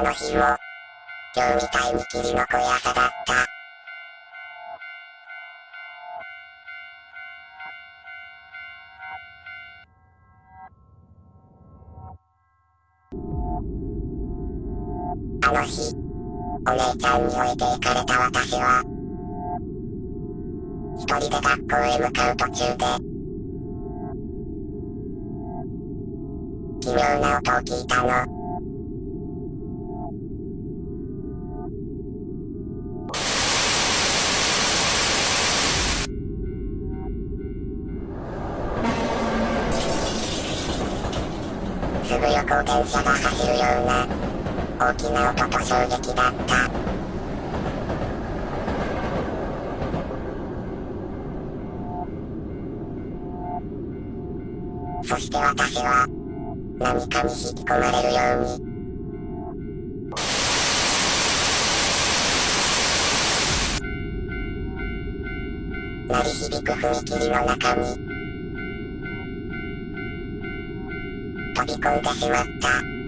あの日も、今日みたいに霧の濃い朝だった。あの日、お姉ちゃんに置いて行かれた私は、一人で学校へ向かう途中で、奇妙な音を聞いたの。すぐ横を電車が走るような大きな音と衝撃だった。そして私は何かに引き込まれるように鳴り響く踏切の中に飛び込んでしまった。